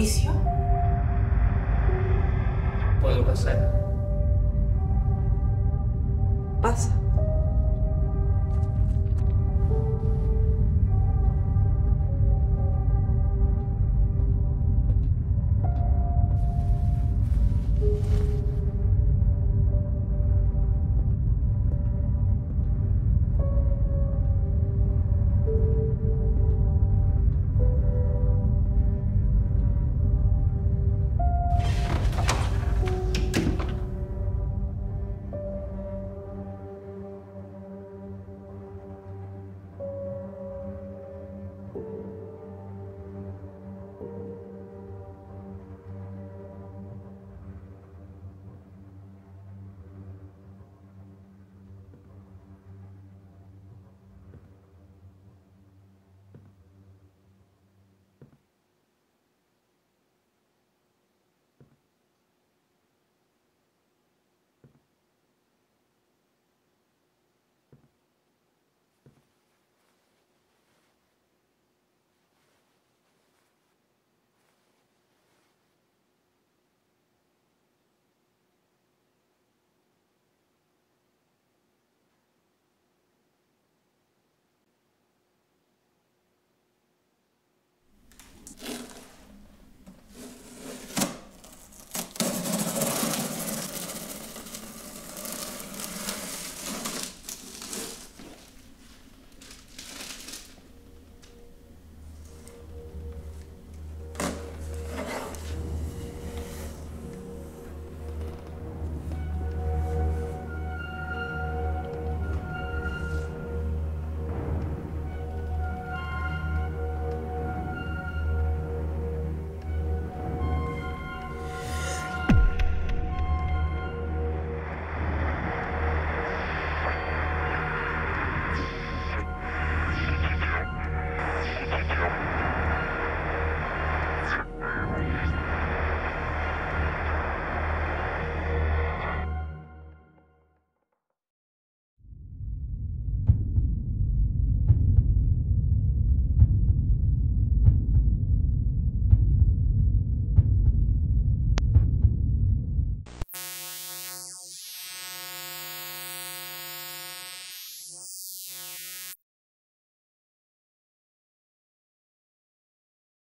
Mauricio. ¿Puedo pasar?